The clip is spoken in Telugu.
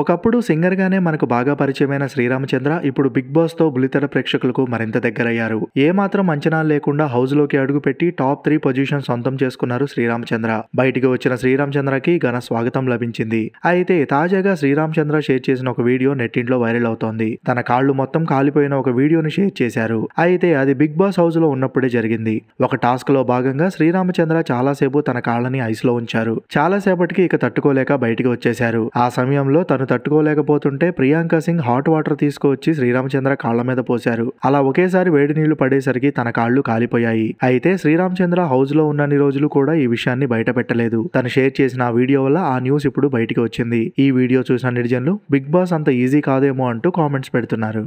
ఒకప్పుడు సింగర్ గానే మనకు బాగా పరిచయమైన శ్రీరామచంద్ర ఇప్పుడు బిగ్ బాస్తో బులితెర ప్రేక్షకులకు మరింత దగ్గరయ్యారు. ఏ మాత్రం అంచనాలు లేకుండా హౌస్లోకి అడుగుపెట్టి టాప్ త్రీ పొజిషన్ సొంతం చేసుకున్నారు శ్రీరామచంద్ర. బయటికి వచ్చిన శ్రీరామచంద్రకి ఘన స్వాగతం లభించింది. అయితే తాజాగా శ్రీరామచంద్ర షేర్ చేసిన ఒక వీడియో నెట్టింట్లో వైరల్ అవుతోంది. తన కాళ్ళు మొత్తం కాలిపోయిన ఒక వీడియోని షేర్ చేశారు. అయితే అది బిగ్ బాస్ హౌస్లో ఉన్నప్పుడే జరిగింది. ఒక టాస్క్లో భాగంగా శ్రీరామచంద్ర చాలాసేపు తన కాళ్ళని ఐస్లో ఉంచారు. చాలా సేపటికి ఇక తట్టుకోలేక బయటికి వచ్చేశారు. ఆ సమయంలో తను తట్టుకోలేకపోతుంటే ప్రియాంక సింగ్ హాట్ వాటర్ తీసుకువచ్చి శ్రీరామచంద్ర కాళ్ళ మీద పోశారు. అలా ఒకేసారి వేడి నీళ్ళు పడేసరికి తన కాళ్ళు కాలిపోయాయి. అయితే శ్రీరామచంద్ర హౌస్లో ఉన్నన్ని రోజులు కూడా ఈ విషయాన్ని బయట పెట్టలేదు తను షేర్ చేసిన ఆ వీడియో వల్ల ఆ న్యూస్ ఇప్పుడు బయటికి వచ్చింది. ఈ వీడియో చూసిన నిర్జన్లు బిగ్ బాస్ అంత ఈజీ కాదేమో అంటూ కామెంట్స్ పెడుతున్నారు.